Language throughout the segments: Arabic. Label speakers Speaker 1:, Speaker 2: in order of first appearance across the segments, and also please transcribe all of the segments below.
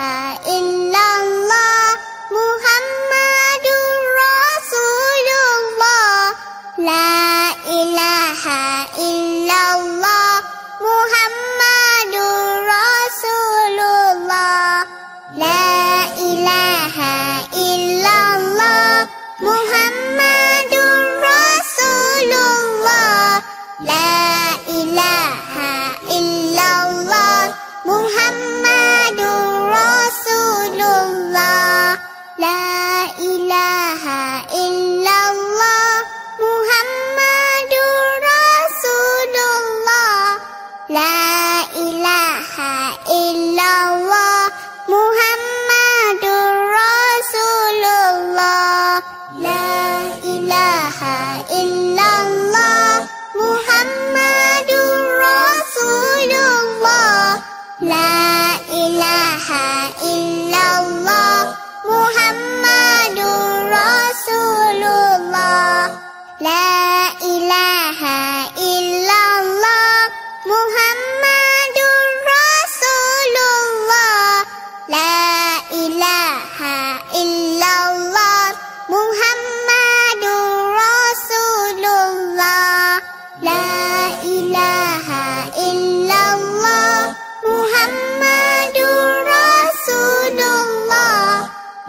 Speaker 1: Papa La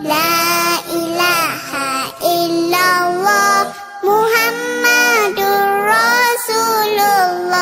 Speaker 1: لا إله إلا الله محمد رسول الله.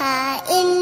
Speaker 1: إله إلا